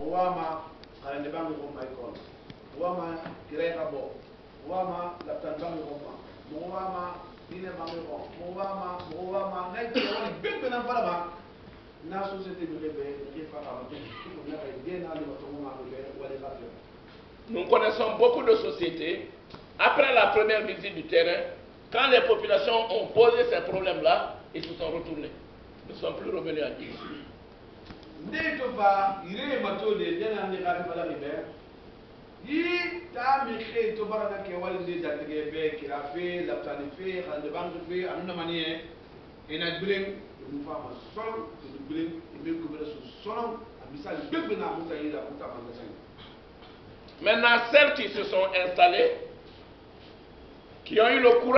wama xarande bangi ko may kon wama kire ka bo. Wama laptan bangi ko ma mo wama dine bangi ko mo wama mo wama ko wala bebbe nan fala ba na société bi bebe ki fa ka to ko na kay dena li ko mo ma be wala ka fe Nous connaissons beaucoup de sociétés. Après la première visite du terrain, quand les populations ont posé ces problèmes-là, ils se sont retournés. Ils ne sont plus revenus à dire. Nde to fa ire mato de dena ni ka fala be yi ta mi xe to bara na ke wala ni datige be kira fe laptani fe xande bangi fe anuna maniye ina bilen mu fama solon du bilen ime ko bela su solon a misal bebbe na muta ila muta magasin Maintenant, celles qui se sont installées, qui ont eu le courage,